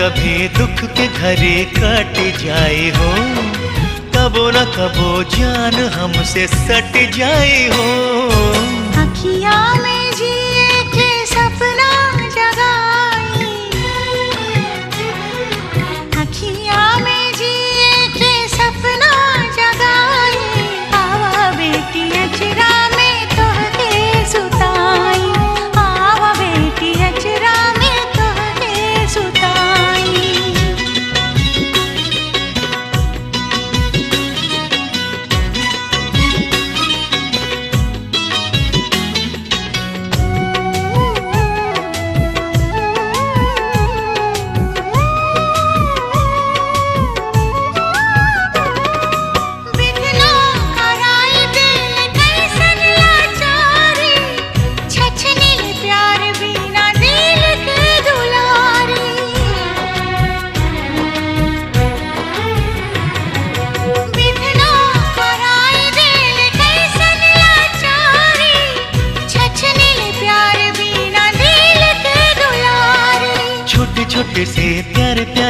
कभी दुख के घरे कट जाए हो, कबो न कबो जान हमसे सट जाए हो। अखिया में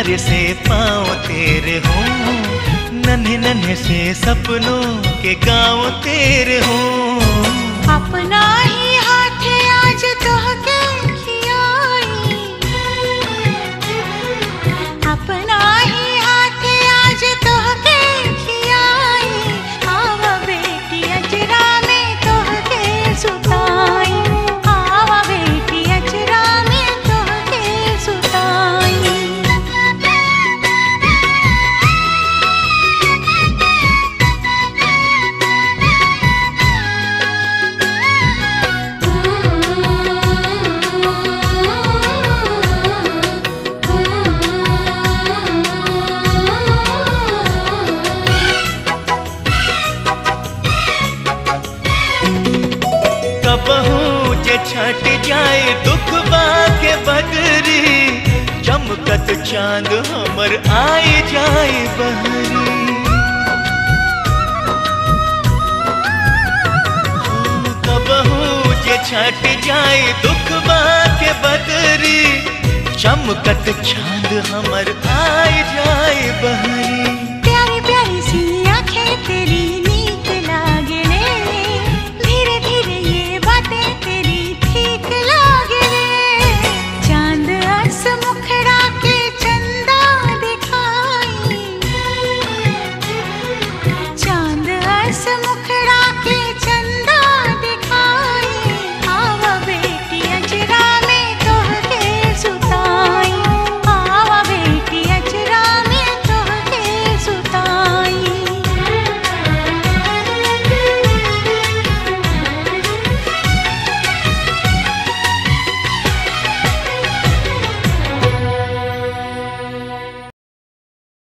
प्यारे से पाँव तेरे हो नन्हे नन्हे से सपनों के गाँव तेरे हो। अपना छट जाए दुख के बदरी चमकत चाँद हमर आए जाए बहरी। छट जाए दुख के बदरी चमकत चाँद हमर बहरी